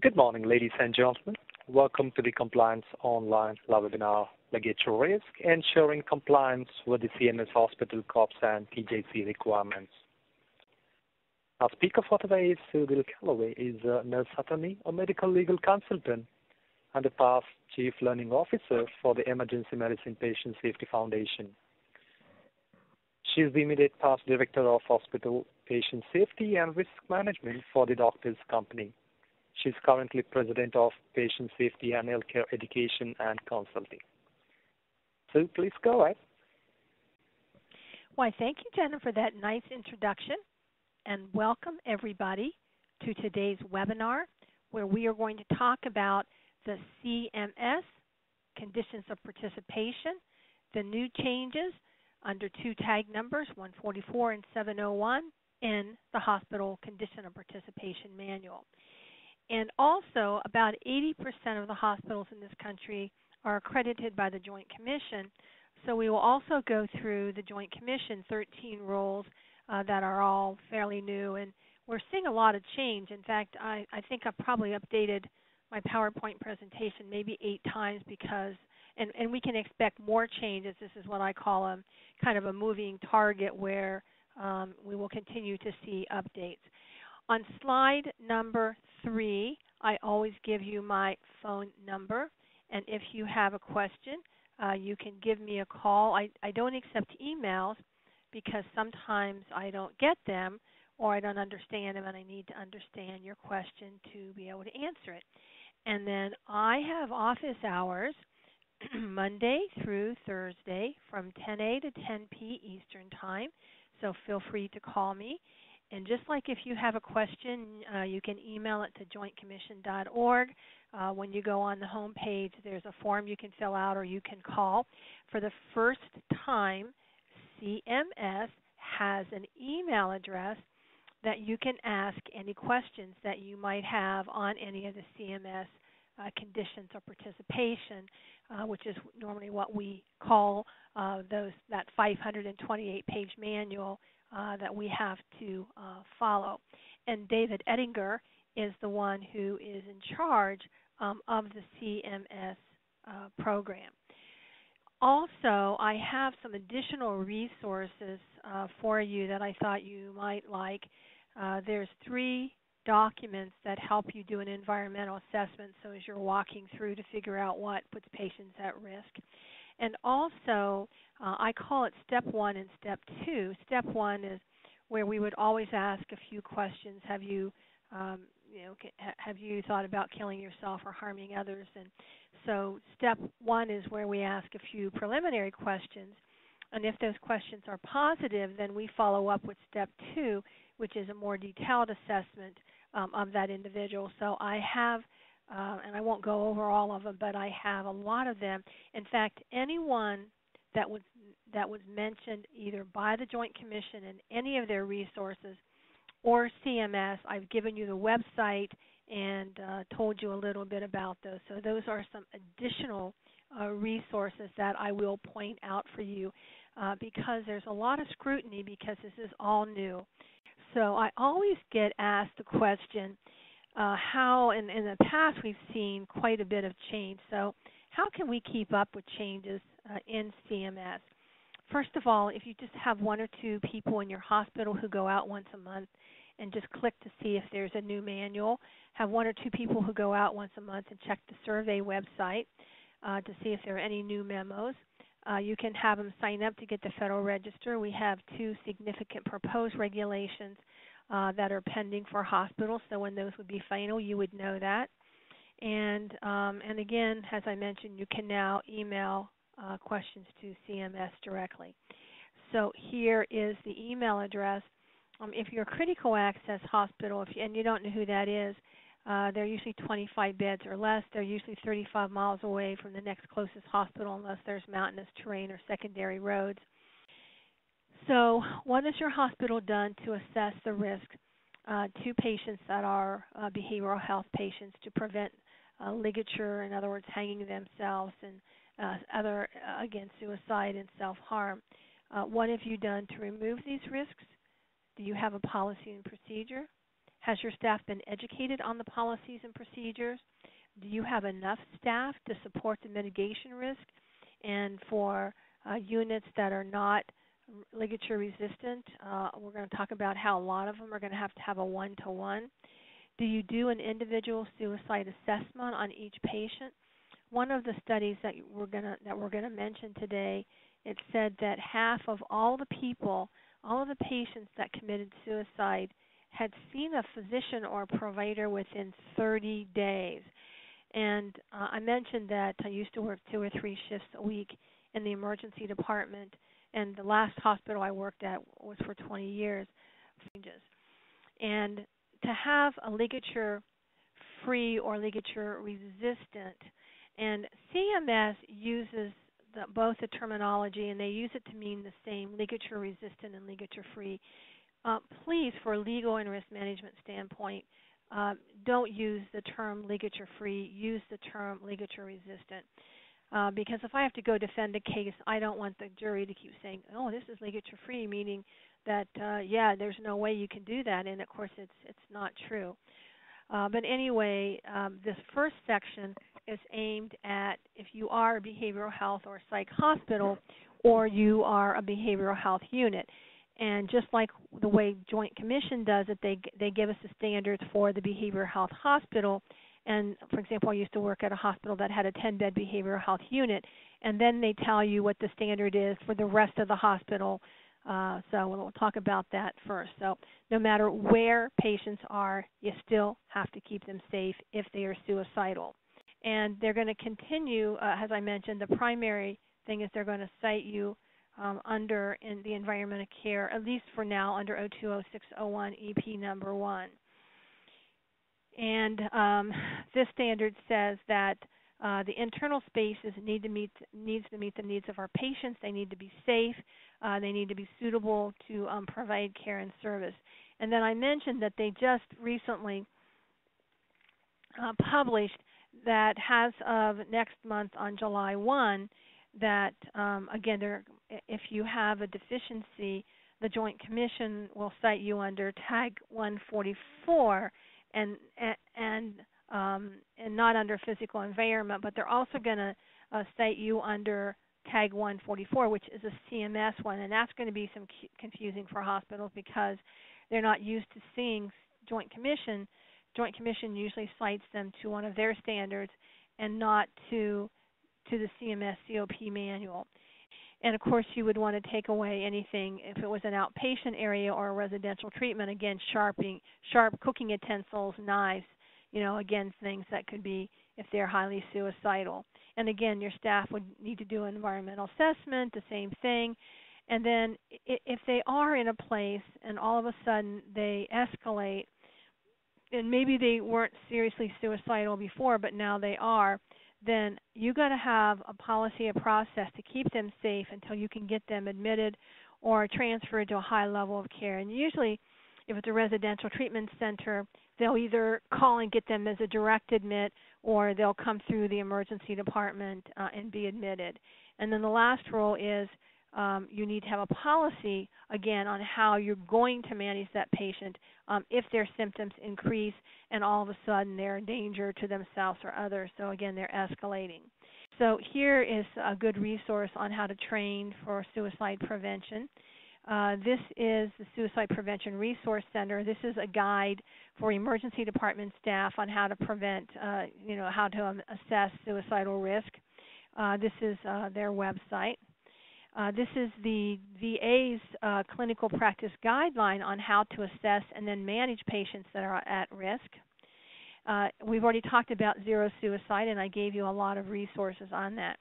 Good morning, ladies and gentlemen. Welcome to the Compliance Online webinar, Regulatory Risk, Ensuring Compliance with the CMS Hospital COPS and TJC Requirements. Our speaker for today is Sue Dill Calloway, is a nurse attorney, a medical legal consultant, and a past Chief Learning Officer for the Emergency Medicine Patient Safety Foundation. She is the immediate past Director of Hospital Patient Safety and Risk Management for the Doctors Company. She's currently president of Patient Safety and Healthcare Education and Consulting. So please go ahead. Why, thank you, Jenna, for that nice introduction, and welcome everybody to today's webinar, where we are going to talk about the CMS conditions of participation, the new changes under two tag numbers 144 and 701 in the Hospital Condition of Participation Manual. And also, about 80% of the hospitals in this country are accredited by the Joint Commission. So we will also go through the Joint Commission 13 rules uh, that are all fairly new. And we're seeing a lot of change. In fact, I, I think I've probably updated my PowerPoint presentation maybe eight times because, and, and we can expect more changes. This is what I call a kind of a moving target where um, we will continue to see updates. On slide number three, I always give you my phone number. And if you have a question, uh, you can give me a call. I, I don't accept emails because sometimes I don't get them or I don't understand them and I need to understand your question to be able to answer it. And then I have office hours Monday through Thursday from 10A to 10P Eastern Time. So feel free to call me. And just like if you have a question, uh, you can email it to jointcommission.org. Uh, when you go on the home page, there's a form you can fill out or you can call. For the first time, CMS has an email address that you can ask any questions that you might have on any of the CMS uh, conditions of participation, uh, which is normally what we call uh, those that 528-page manual uh, that we have to uh, follow. And David Ettinger is the one who is in charge um, of the CMS uh, program. Also, I have some additional resources uh, for you that I thought you might like. Uh, there's three documents that help you do an environmental assessment so as you're walking through to figure out what puts patients at risk. And also, uh, I call it step one and step two. Step one is where we would always ask a few questions. Have you, um, you know, have you thought about killing yourself or harming others? And so, step one is where we ask a few preliminary questions. And if those questions are positive, then we follow up with step two, which is a more detailed assessment um, of that individual. So I have, uh, and I won't go over all of them, but I have a lot of them. In fact, anyone that was that was mentioned either by the Joint Commission in any of their resources or CMS. I've given you the website and uh, told you a little bit about those. So those are some additional uh, resources that I will point out for you uh, because there's a lot of scrutiny because this is all new. So I always get asked the question, uh, how in, in the past we've seen quite a bit of change. So how can we keep up with changes uh, in CMS? First of all, if you just have one or two people in your hospital who go out once a month and just click to see if there's a new manual, have one or two people who go out once a month and check the survey website uh, to see if there are any new memos. Uh, you can have them sign up to get the Federal Register. We have two significant proposed regulations uh, that are pending for hospitals, so when those would be final, you would know that. And um, and again, as I mentioned, you can now email uh, questions to CMS directly. So here is the email address. Um, if you're a critical access hospital, you, and you don't know who that is, uh, they're usually 25 beds or less. They're usually 35 miles away from the next closest hospital unless there's mountainous terrain or secondary roads. So, what has your hospital done to assess the risk uh, to patients that are uh, behavioral health patients to prevent uh, ligature, in other words, hanging themselves and uh, other uh, again suicide and self-harm. Uh, what have you done to remove these risks? Do you have a policy and procedure? Has your staff been educated on the policies and procedures? Do you have enough staff to support the mitigation risk? And for uh, units that are not ligature resistant, uh, we're going to talk about how a lot of them are going to have to have a one to one. Do you do an individual suicide assessment on each patient? One of the studies that we're going to that we're to mention today, it said that half of all the people, all of the patients that committed suicide had seen a physician or provider within 30 days. And uh, I mentioned that I used to work two or three shifts a week in the emergency department, and the last hospital I worked at was for 20 years. And to have a ligature free or ligature resistant, and CMS uses the, both the terminology and they use it to mean the same ligature resistant and ligature free. Uh, please, for a legal and risk management standpoint, uh, don't use the term ligature free, use the term ligature resistant. Uh, because if I have to go defend a case, I don't want the jury to keep saying, "Oh, this is ligature free," meaning that uh, yeah, there's no way you can do that, and of course it's it's not true. Uh, but anyway, um, this first section is aimed at if you are a behavioral health or psych hospital, or you are a behavioral health unit. And just like the way Joint Commission does it, they they give us the standards for the behavioral health hospital. And for example, I used to work at a hospital that had a 10-bed behavioral health unit, and then they tell you what the standard is for the rest of the hospital. Uh, so we'll talk about that first. So no matter where patients are, you still have to keep them safe if they are suicidal. And they're going to continue, uh, as I mentioned, the primary thing is they're going to cite you um, under in the environment of care, at least for now, under 020601 EP number one. And um, this standard says that uh, the internal spaces need to meet needs to meet the needs of our patients. They need to be safe. Uh, they need to be suitable to um, provide care and service. And then I mentioned that they just recently uh, published that has of next month on July 1 that um, again, there, if you have a deficiency, the Joint Commission will cite you under Tag 144 and and um, and not under physical environment, but they're also going to uh, cite you under Tag 144, which is a CMS one, and that's going to be some confusing for hospitals because they're not used to seeing Joint Commission. Joint Commission usually cites them to one of their standards and not to to the CMS COP manual. And of course, you would want to take away anything if it was an outpatient area or a residential treatment. Again, sharpening, sharp cooking utensils, knives. You know, again, things that could be if they're highly suicidal. And again, your staff would need to do an environmental assessment, the same thing. And then if they are in a place and all of a sudden they escalate, and maybe they weren't seriously suicidal before, but now they are, then you got to have a policy, a process to keep them safe until you can get them admitted or transferred to a high level of care. And usually, if it's a residential treatment center, they'll either call and get them as a direct admit or they'll come through the emergency department uh, and be admitted. And then the last rule is um, you need to have a policy again on how you're going to manage that patient um, if their symptoms increase and all of a sudden they're a danger to themselves or others. So again, they're escalating. So here is a good resource on how to train for suicide prevention. Uh, this is the Suicide Prevention Resource Center. This is a guide for emergency department staff on how to prevent, uh, you know, how to um, assess suicidal risk. Uh, this is uh, their website. Uh, this is the VA's uh, clinical practice guideline on how to assess and then manage patients that are at risk. Uh, we've already talked about zero suicide, and I gave you a lot of resources on that.